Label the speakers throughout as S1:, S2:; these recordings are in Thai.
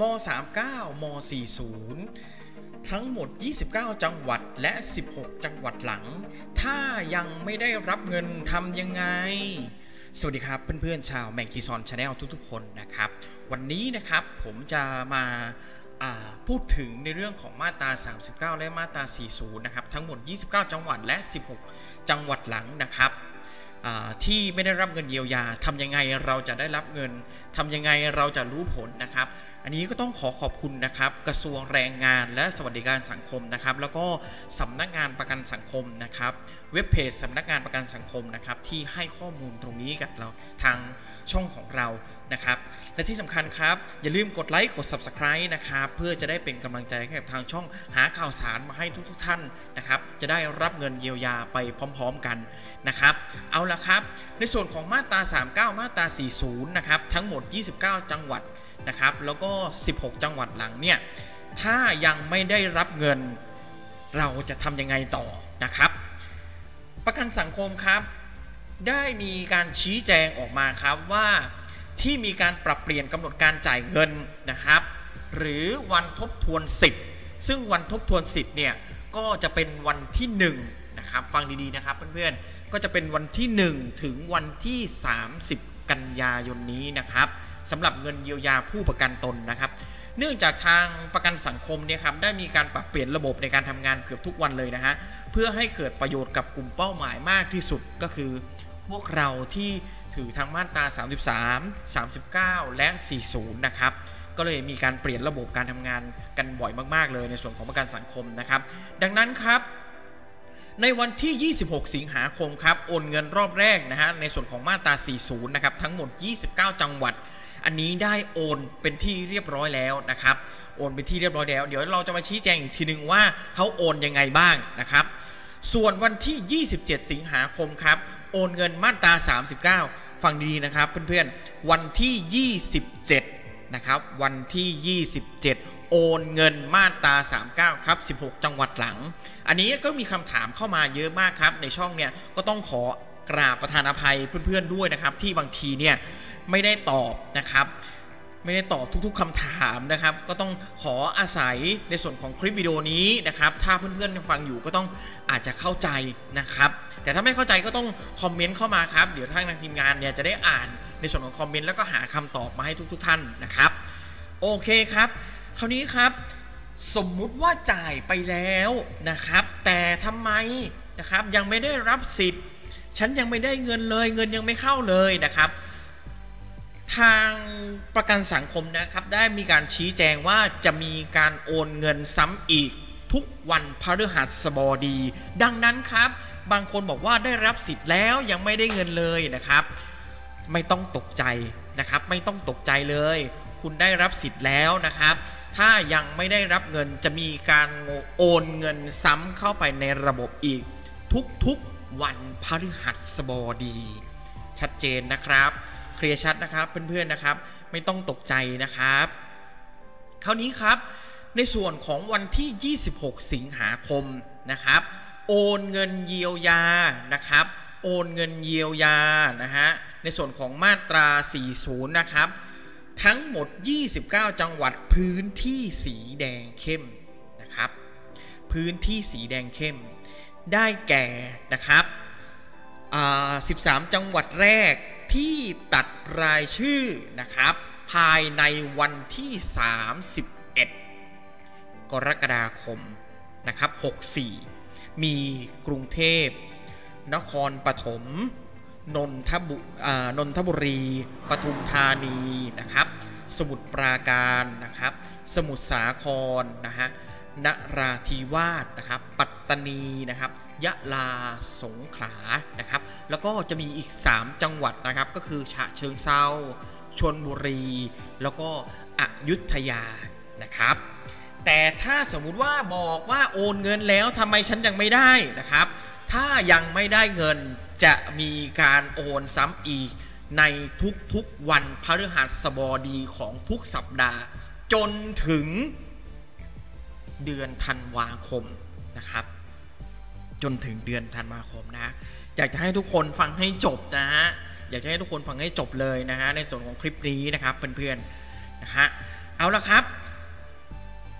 S1: ม39ม40 ทั้งหมด 29 จังหวัดและ 16 จังหวัดหลัง ถ้ายังไม่ได้รับเงินทำยังไง สวัสดีครับเพื่อนๆชาวแมงคีซอน Channel ทุกๆ คนนะครับ วันนี้นะครับผมจะมาพูดถึงในเรื่องของมาตรา 39 และมาตรา 40 นะครับ ทั้งหมด 29 จังหวัดและ 16 จังหวัดหลังนะครับ ที่ไม่ได้รับเงินเยียวยาทำยังไงเราจะได้รับเงินทำยังไงเราจะรู้ผลนะครับ อันนี้ก็ต้องขอขอบคุณนะครับ กระทรวงแรงงานและสวัสดิการสังคมนะครับ แล้วก็สำนักงานประกันสังคมนะครับ เว็บเพจสำนักงานประกันสังคมนะครับที่ให้ข้อมูลตรงนี้กับเราทางช่องของเรา นะครับ และที่สำคัญครับ อย่าลืมกดไลค์กด Subscribe นะครับ เพื่อจะได้เป็นกำลังใจให้กับทางช่องหาข่าวสารมาให้ทุกๆท่านนะครับ จะได้รับเงินเยียวยาไปพร้อมๆกันนะครับ เอาละครับ ในส่วนของมาตรา 39 มาตรา 40 นะครับ ทั้งหมด 29 จังหวัดนะครับ แล้วก็ 16 จังหวัดหลังเนี่ย ถ้ายังไม่ได้รับเงินเราจะทำยังไงต่อนะครับ ประกันสังคมครับ ได้มีการชี้แจงออกมาครับว่า ที่มีการปรับเปลี่ยนกำหนดการจ่ายเงินนะครับ หรือวันทบทวนสิทธิ์ ซึ่งวันทบทวนสิทธิ์เนี่ยก็จะเป็นวันที่1นะครับฟังดีๆนะครับเพื่อนๆ ก็จะเป็นวันที่ 1 ถึงวันที่ 30 กันยายนนี้นะครับสำหรับเงินเยียวยาผู้ประกันตนนะครับ เนื่องจากทางประกันสังคมเนี่ยครับได้มีการปรับเปลี่ยนระบบในการทำงานเกือบทุกวันเลยนะฮะเพื่อให้เกิดประโยชน์กับกลุ่มเป้าหมายมากที่สุดก็คือ พวกเราที่ถือทางมาตรา 33 39 และ 40 นะครับ ก็เลยมีการเปลี่ยนระบบการทำงานกันบ่อยมากๆเลยในส่วนของประกันสังคมนะครับ ดังนั้นครับในวันที่ 26 สิงหาคมครับ โอนเงินรอบแรกนะฮะ ในส่วนของมาตรา 40 นะครับ ทั้งหมด 29 จังหวัด อันนี้ได้โอนเป็นที่เรียบร้อยแล้วนะครับ โอนเป็นที่เรียบร้อยแล้ว เดี๋ยวเราจะมาชี้แจงอีกทีนึงว่าเขาโอนยังไงบ้างนะครับ ส่วนวันที่ 27 สิงหาคมครับ โอนเงินมาตรา 39 ฟังดีๆนะครับเพื่อนๆ วันที่ 27 นะครับ วันที่ 27 โอนเงินมาตรา 39 ครับ 16 จังหวัดหลัง อันนี้ก็มีคำถามเข้ามาเยอะมากครับ ในช่องเนี่ยก็ต้องขอกราบประธานอภัยเพื่อนๆด้วยนะครับ ที่บางทีเนี่ยไม่ได้ตอบนะครับ ไม่ได้ตอบทุกๆคำถามนะครับ ก็ต้องขออาศัยในส่วนของคลิปวิดีโอนี้นะครับ ถ้าเพื่อนๆยังฟังอยู่ก็ต้องอาจจะเข้าใจนะครับ แต่ถ้าไม่เข้าใจก็ต้องคอมเมนต์เข้ามาครับ เดี๋ยวทางทางทีมงานเนี่ยจะได้อ่านในส่วนของคอมเมนต์แล้วก็หาคำตอบมาให้ทุก ๆ ท่านนะครับ โอเคครับ คราวนี้ครับ สมมุติว่าจ่ายไปแล้วนะครับ แต่ทำไมนะครับยังไม่ได้รับสิทธิ์ ฉันยังไม่ได้เงินเลย เงินยังไม่เข้าเลยนะครับ ทางประกันสังคมนะครับ ได้มีการชี้แจงว่าจะมีการโอนเงินซ้ำอีกทุกวันพฤหัสบดี ดังนั้นครับ บางคนบอกว่าได้รับสิทธิ์แล้วยังไม่ได้เงินเลยนะครับ ไม่ต้องตกใจนะครับ ไม่ต้องตกใจเลย คุณได้รับสิทธิ์แล้วนะครับ ถ้ายังไม่ได้รับเงินจะมีการโอนเงินซ้ำเข้าไปในระบบอีก ทุกๆวันพฤหัสบดี ชัดเจนนะครับ เคลียร์ชัดนะครับเพื่อนๆนะครับ ไม่ต้องตกใจนะครับ คราวนี้ครับ ในส่วนของวันที่ 26 สิงหาคมนะครับ โอนเงินเยียวยานะครับ โอนเงินเยียวยานะฮะในส่วนของมาตรา 40 นะครับ ทั้งหมด 29 จังหวัดพื้นที่สีแดงเข้มนะครับ พื้นที่สีแดงเข้มได้แก่นะครับ 13 จังหวัดแรก ที่ตัดรายชื่อนะครับ ภายในวันที่ 31 กรกฎาคมนะครับ64 มีกรุงเทพ นครปฐมนนทบุนนทบุรีปทุมธานีนะครับ สมุทรปราการนะครับ สมุทรสาครนะฮะ นราธิวาสนะครับ ปัตตานีนะครับ ยะลาสงขลานะครับ แล้วก็จะมีอีก 3 จังหวัดนะครับ ก็คือฉะเชิงเซาชนบุรี แล้วก็อยุธยานะครับ แต่ถ้าสมมุติว่าบอกว่าโอนเงินแล้วทำไมฉันยังไม่ได้นะครับ ถ้ายังไม่ได้เงินจะมีการโอนซ้ำอีกในทุกๆวันพฤหัสบดีของทุกสัปดาห์ จนถึง เดือนธันวาคมนะครับ จนถึงเดือนธันวาคมนะอยากจะให้ทุกคนฟังให้จบนะฮะอยากจะให้ทุกคนฟังให้จบเลยนะฮะในส่วนของคลิปนี้นะครับเพื่อนๆนะฮะเอาละครับ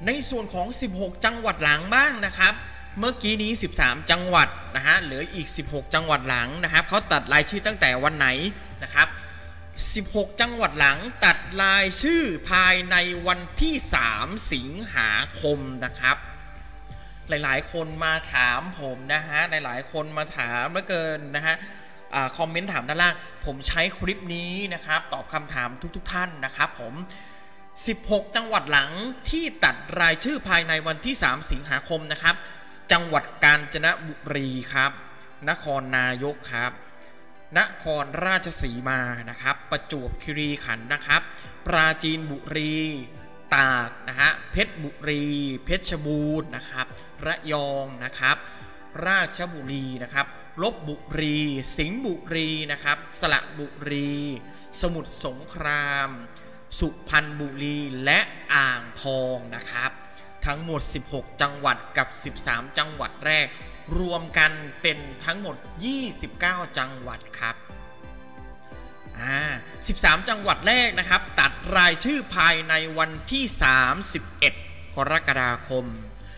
S1: ในส่วนของ 16 จังหวัดหลังบ้างนะครับ เมื่อกี้นี้ 13 จังหวัดนะฮะเหลืออีก 16 จังหวัดหลังนะครับเขาตัดรายชื่อตั้งแต่วันไหนนะครับ 16 จังหวัดหลังตัดรายชื่อภายในวันที่ 3 สิงหาคมนะครับ หลายๆ คนมาถามผมนะฮะ หลายๆ คนมาถามเหลือเกินนะฮะคอมเมนต์ถามด้านล่าง ผมใช้คลิปนี้นะครับ ตอบคำถามทุกๆท่านนะครับผม 16 จังหวัดหลังที่ตัดรายชื่อภายในวันที่ 3 สิงหาคมนะครับ จังหวัดกาญจนบุรีครับ นครนายกครับ นครราชสีมานะครับ ประจวบคีรีขันธ์นะครับ ปราจีนบุรี ตากนะฮะเพชรบุรี เพชรบูรณ์นะครับ ระยองนะครับ ราชบุรีนะครับลบบุรี สิงห์บุรีนะครับ สระบุรี สมุทรสงคราม สุพรรณบุรีและอ่างทองนะครับ ทั้งหมด 16 จังหวัดกับ 13 จังหวัดแรก รวมกันเป็นทั้งหมด 29 จังหวัดครับอ่า13 จังหวัดแรกนะครับ ตัดรายชื่อภายในวันที่ 31 กรกฎาคม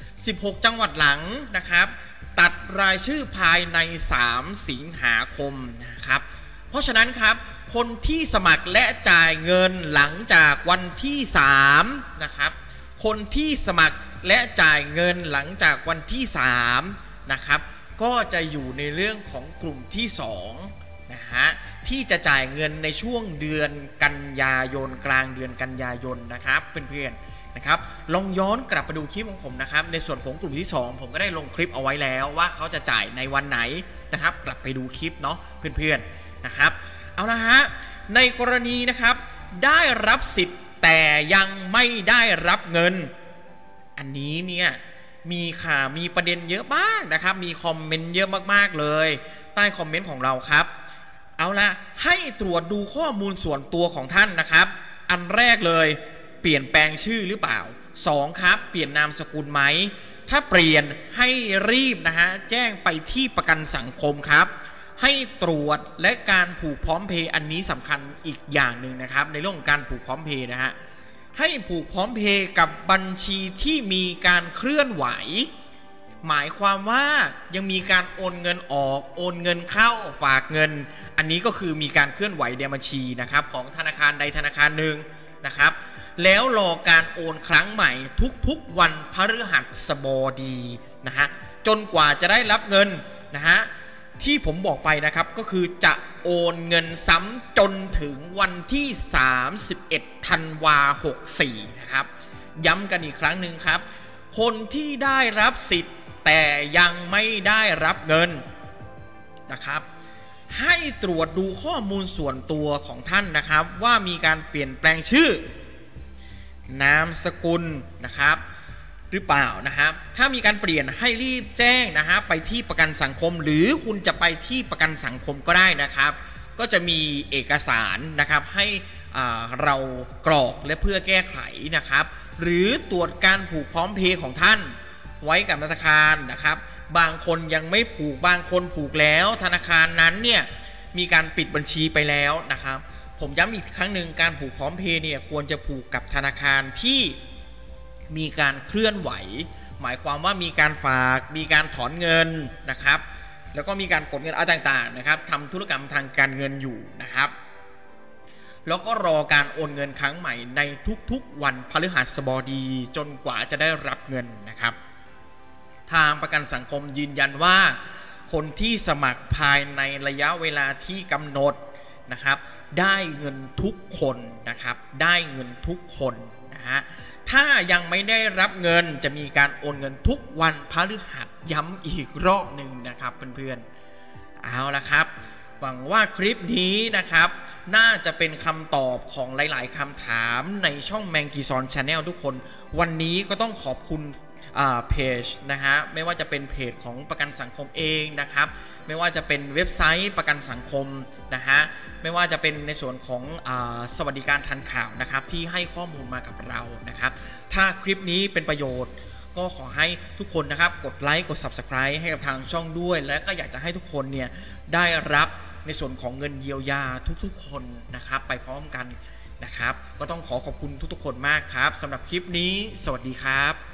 S1: 16 จังหวัดหลังนะครับ ตัดรายชื่อภายใน 3 สิงหาคมนะครับ เพราะฉะนั้นครับ คนที่สมัครและจ่ายเงินหลังจากวันที่ 3 นะครับ คนที่สมัครและจ่ายเงินหลังจากวันที่ 3 นะครับ ก็จะอยู่ในเรื่องของกลุ่มที่2นะฮะที่จะจ่ายเงินในช่วงเดือนกันยายนกลางเดือนกันยายนนะครับเพื่อนๆนะครับลองย้อนกลับไปดูคลิปของผมนะครับในส่วนของกลุ่มที่ 2 ผมก็ได้ลงคลิปเอาไว้แล้วว่าเขาจะจ่ายในวันไหนนะครับ กลับไปดูคลิปเนาะเพื่อนๆนะครับเอาละฮะในกรณีนะครับได้รับสิทธิ์แต่ยังไม่ได้รับเงิน อันนี้เนี่ย มีข่าวมีประเด็นเยอะมากนะครับ มีคอมเมนต์เยอะมากๆเลย ใต้คอมเมนต์ของเราครับ เอาละให้ตรวจดูข้อมูลส่วนตัวของท่านนะครับ อันแรกเลยเปลี่ยนแปลงชื่อหรือเปล่า 2 ครับ เปลี่ยนนามสกุลไหม ถ้าเปลี่ยนให้รีบนะฮะแจ้งไปที่ประกันสังคมครับ ให้ตรวจและการผูกพร้อมเพย์อันนี้สำคัญอีกอย่างหนึ่งนะครับ ในเรื่องของการผูกพร้อมเพย์นะฮะ ให้ผูกพร้อมเพย์กับบัญชีที่มีการเคลื่อนไหว หมายความว่ายังมีการโอนเงินออก โอนเงินเข้าฝากเงิน อันนี้ก็คือมีการเคลื่อนไหวในบัญชีนะครับของธนาคารใดธนาคารหนึ่งนะครับ แล้วรอการโอนครั้งใหม่ทุกๆวันพฤหัสบดีนะฮะจนกว่าจะได้รับเงินนะฮะที่ผมบอกไปนะครับก็คือจะ โอนเงินซ้ำจนถึงวันที่ 31ธันวา64 นะครับ ย้ำกันอีกครั้งหนึ่งครับ คนที่ได้รับสิทธิ์แต่ยังไม่ได้รับเงินนะครับ ให้ตรวจดูข้อมูลส่วนตัวของท่านนะครับ ว่ามีการเปลี่ยนแปลงชื่อนามสกุลนะครับ หรือเปล่านะครับถ้ามีการเปลี่ยนให้รีบแจ้งนะฮะไปที่ประกันสังคม หรือคุณจะไปที่ประกันสังคมก็ได้นะครับ ก็จะมีเอกสารนะครับให้เรากรอกและเพื่อแก้ไขนะครับ หรือตรวจการผูกพร้อมเพย์ของท่านไว้กับธนาคารนะครับ บางคนยังไม่ผูกบางคนผูกแล้ว ธนาคารนั้นเนี่ยมีการปิดบัญชีไปแล้วนะครับ ผมย้ำอีกครั้งหนึ่งการผูกพร้อมเพย์เนี่ยควรจะผูกกับธนาคารที่ มีการเคลื่อนไหว หมายความว่ามีการฝาก มีการถอนเงินนะครับ แล้วก็มีการกดเงินอะไรต่างๆนะครับทำธุรกรรมทางการเงินอยู่นะครับ แล้วก็รอการโอนเงินครั้งใหม่ในทุกๆวันพฤหัสบดีจนกว่าจะได้รับเงินนะครับ ทางประกันสังคมยืนยันว่า คนที่สมัครภายในระยะเวลาที่กำหนดนะครับ ได้เงินทุกคนนะครับ ได้เงินทุกคนนะฮะ ถ้ายังไม่ได้รับเงินจะมีการโอนเงินทุกวันพฤหัสย้ำอีกรอบหนึ่งนะครับเพื่อนๆ เอาละครับ หวังว่าคลิปนี้นะครับ น่าจะเป็นคำตอบของหลาย ๆคำถามในช่องแมงคีซอน Channel ทุกคน วันนี้ก็ต้องขอบคุณ เพจนะฮะไม่ว่าจะเป็นเพจของประกันสังคมเองนะครับ ไม่ว่าจะเป็นเว็บไซต์ประกันสังคมนะฮะไม่ว่าจะเป็นในส่วนของอสวัสดิการทันข่าวนะครับที่ให้ข้อมูลมากับเรานะครับ ถ้าคลิปนี้เป็นประโยชน์ก็ขอให้ทุกคนนะครับกดไลค์กด Subscribe ให้กับทางช่องด้วย และก็อยากจะให้ทุกคนเนี่ยได้รับในส่วนของเงินเยียวยาทุกๆคนนะครับ ไปพร้อมกันนะครับ ก็ต้องขอขอบคุณทุกๆคนมากครับสำหรับคลิปนี้ สวัสดีครับ